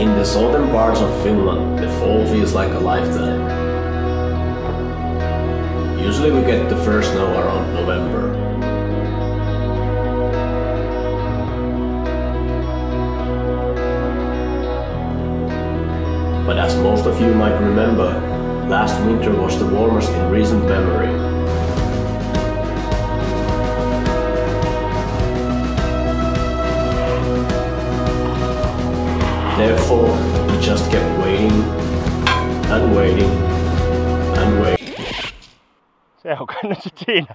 In the southern parts of Finland, the fall feels like a lifetime. Usually we get the first snow around November. But as most of you might remember, last winter was the warmest in recent memory. Therefore, we just kept waiting and waiting and waiting. Se on kai nyt sit siinä.